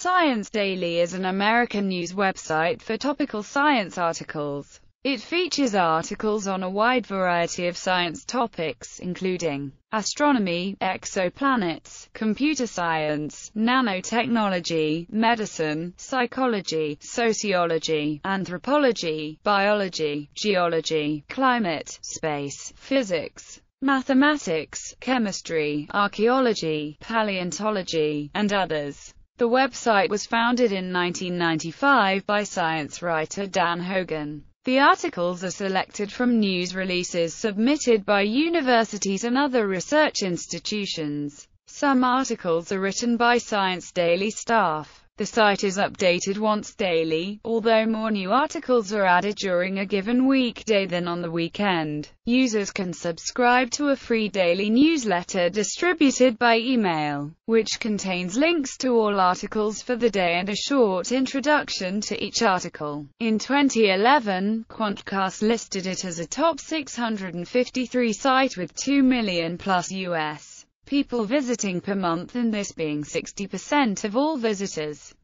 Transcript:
Science Daily is an American news website for topical science articles. It features articles on a wide variety of science topics, including astronomy, exoplanets, computer science, nanotechnology, medicine, psychology, sociology, anthropology, biology, geology, climate, space, physics, mathematics, chemistry, archaeology, paleontology, and others. The website was founded in 1995 by science writer Dan Hogan. The articles are selected from news releases submitted by universities and other research institutions. Some articles are written by Science Daily staff. The site is updated once daily, although more new articles are added during a given weekday than on the weekend. Users can subscribe to a free daily newsletter distributed by email, which contains links to all articles for the day and a short introduction to each article. In 2011, Quantcast listed it as a top 653 site with 2 million plus US people visiting per month and this being 60% of all visitors.